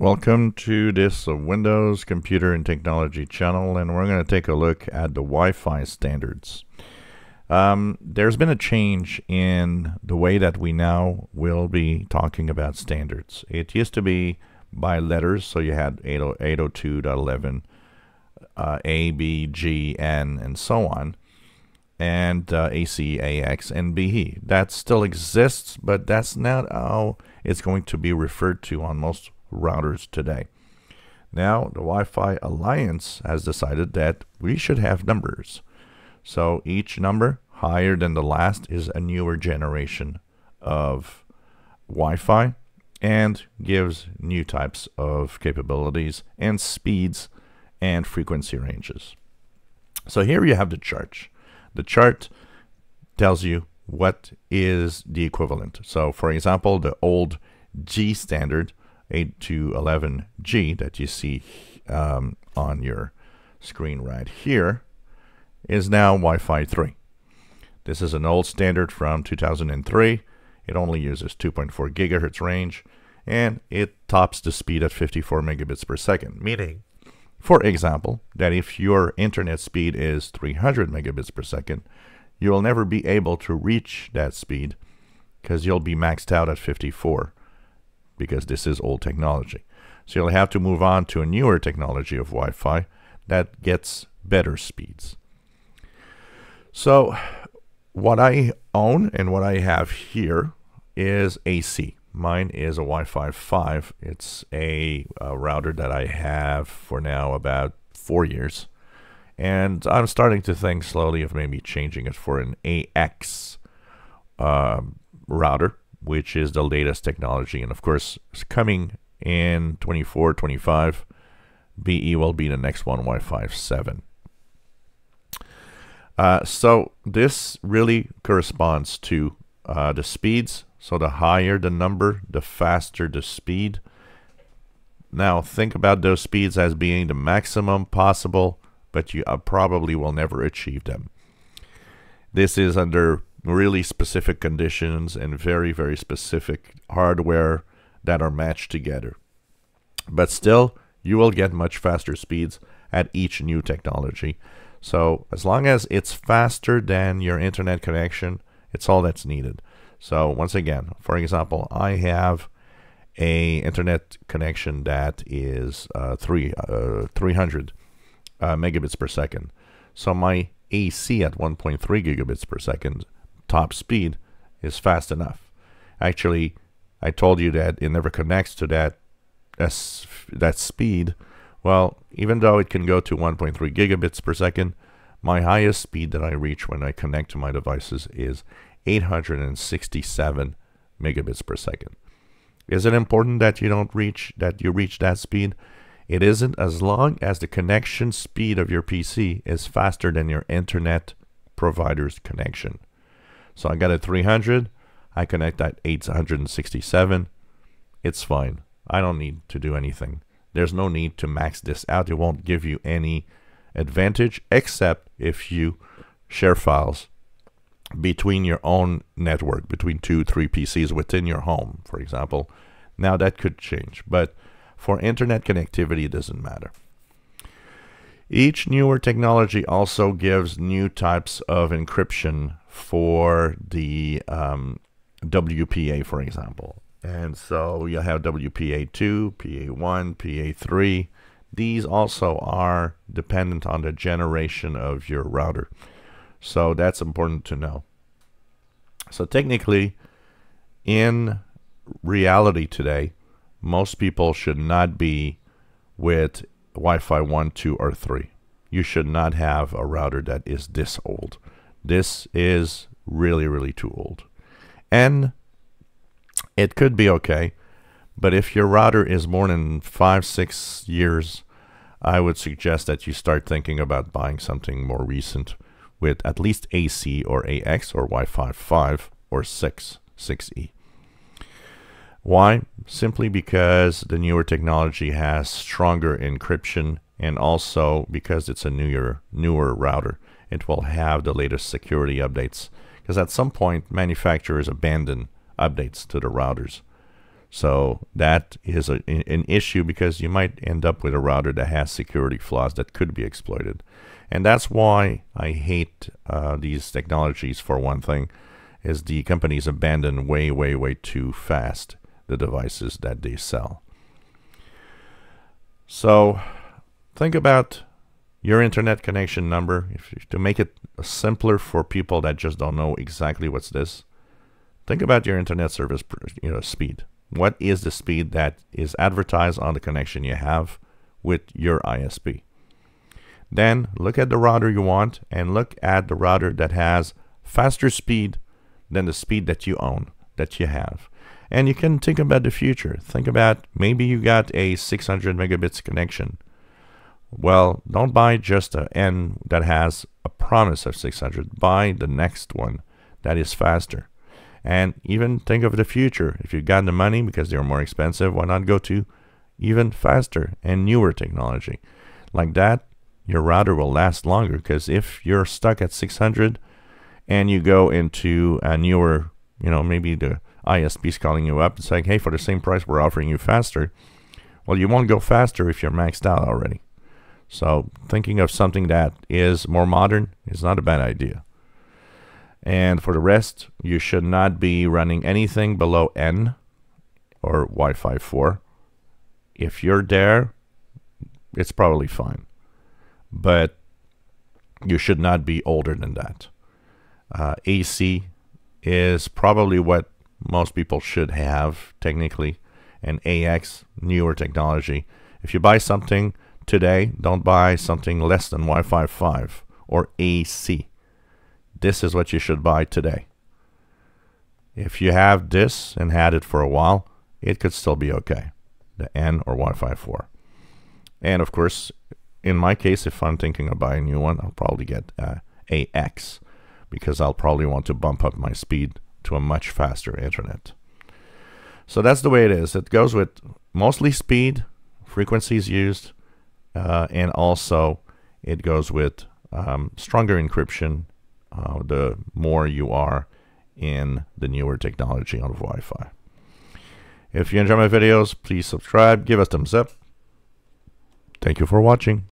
Welcome to this Windows Computer and Technology channel and we're going to take a look at the Wi-Fi standards. Um, there's been a change in the way that we now will be talking about standards. It used to be by letters, so you had 802.11, uh, A, B, G, N, and so on, and uh, AC, AX, and BE. That still exists, but that's not how it's going to be referred to on most routers today. Now, the Wi Fi Alliance has decided that we should have numbers. So each number higher than the last is a newer generation of Wi Fi and gives new types of capabilities and speeds and frequency ranges. So here you have the chart. The chart tells you what is the equivalent. So for example, the old G standard 802.11G that you see um, on your screen right here is now Wi-Fi 3. This is an old standard from 2003. It only uses 2.4 gigahertz range and it tops the speed at 54 megabits per second, meaning, for example, that if your internet speed is 300 megabits per second, you will never be able to reach that speed because you'll be maxed out at 54 because this is old technology. So you'll have to move on to a newer technology of Wi-Fi that gets better speeds. So what I own and what I have here is AC. Mine is a Wi-Fi 5. It's a, a, router that I have for now about four years. And I'm starting to think slowly of maybe changing it for an AX um, router which is the latest technology. And of course, coming in 24, 25, BE will be the next one, Wi-Fi 7. Uh, so this really corresponds to uh, the speeds. So the higher the number, the faster the speed. Now think about those speeds as being the maximum possible, but you uh, probably will never achieve them. This is under really specific conditions and very, very specific hardware that are matched together. But still, you will get much faster speeds at each new technology. So as long as it's faster than your internet connection, it's all that's needed. So once again, for example, I have a internet connection that is uh, three uh, 300 uh, megabits per second. So my AC at 1.3 gigabits per second top speed is fast enough. Actually, I told you that it never connects to that that speed. Well, even though it can go to 1.3 gigabits per second, my highest speed that I reach when I connect to my devices is 867 megabits per second. Is it important that you don't reach that you reach that speed? It isn't as long as the connection speed of your PC is faster than your internet provider's connection. So I got a 300. I connect at 867. It's fine. I don't need to do anything. There's no need to max this out. It won't give you any advantage except if you share files between your own network, between two, three PCs within your home, for example. Now that could change, but for internet connectivity, it doesn't matter. Each newer technology also gives new types of encryption for the um, WPA, for example. And so you have WPA2, PA1, PA3. These also are dependent on the generation of your router. So that's important to know. So technically, in reality today, most people should not be with Wi-Fi 1, 2, or 3. You should not have a router that is this old. This is really, really too old. And it could be okay, but if your router is more than five, six years, I would suggest that you start thinking about buying something more recent with at least AC or AX or Wi-Fi 5 or 6, 6E. Why? Simply because the newer technology has stronger encryption and also because it's a newer newer router it will have the latest security updates because at some point manufacturers abandon updates to the routers. So that is a, an issue because you might end up with a router that has security flaws that could be exploited. And that's why I hate uh, these technologies for one thing, is the companies abandon way, way, way too fast the devices that they sell. So think about your internet connection number if, to make it simpler for people that just don't know exactly what's this. Think about your internet service you know, speed. What is the speed that is advertised on the connection you have with your ISP? Then look at the router you want and look at the router that has faster speed than the speed that you own, that you have. And you can think about the future. Think about maybe you got a 600 megabits connection. Well, don't buy just an N that has a promise of 600. Buy the next one that is faster. And even think of the future. If you got the money because they're more expensive, why not go to even faster and newer technology? Like that, your router will last longer because if you're stuck at 600 and you go into a newer, you know, maybe the ISP's calling you up and saying, hey, for the same price, we're offering you faster. Well, you won't go faster if you're maxed out already. So thinking of something that is more modern is not a bad idea. And for the rest, you should not be running anything below N or Wi-Fi 4. If you're there, it's probably fine but you should not be older than that. Uh, AC is probably what most people should have technically, and AX, newer technology. If you buy something today, don't buy something less than Wi Fi 5 or AC. This is what you should buy today. If you have this and had it for a while, it could still be okay. The N or Wi Fi 4. And of course, in my case, if I'm thinking of buying a new one, I'll probably get uh, AX because I'll probably want to bump up my speed to a much faster internet. So that's the way it is. It goes with mostly speed, frequencies used, uh, and also it goes with um, stronger encryption uh, the more you are in the newer technology on Wi-Fi. If you enjoy my videos, please subscribe, give us thumbs up. Thank you for watching.